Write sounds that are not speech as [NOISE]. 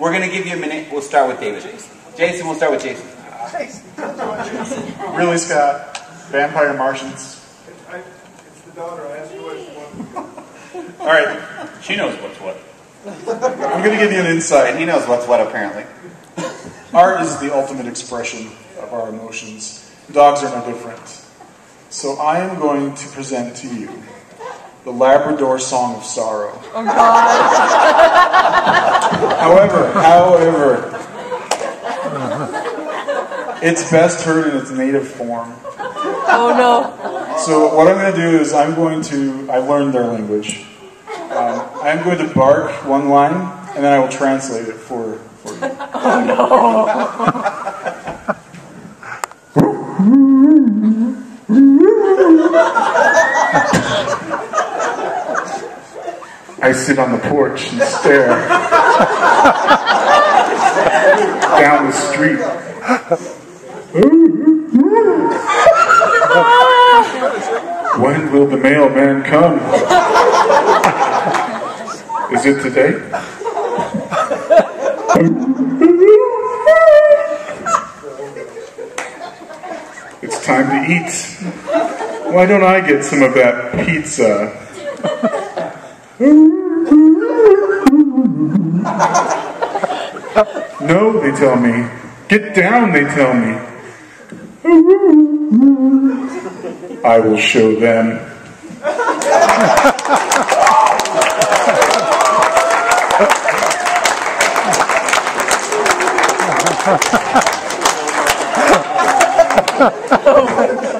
We're going to give you a minute. We'll start with David. Jason, we'll start with Jason. Really, Scott? Vampire Martians. It's the daughter. I asked her what she wanted. All right, She knows what's what. I'm going to give you an And insight. he knows what's what, apparently. Art is the ultimate expression of our emotions. Dogs are no different. So I am going to present to you the Labrador Song of Sorrow. Oh God. However, however, [LAUGHS] it's best heard in its native form. Oh no. So what I'm going to do is I'm going to, I learned their language. Um, I'm going to bark one line, and then I will translate it for, for you. [LAUGHS] I sit on the porch and stare down [LAUGHS] the street. When will the mailman come? Is it today? It's time to eat. Why don't I get some of that pizza? [LAUGHS] No, they tell me. Get down, they tell me. I will show them. [LAUGHS]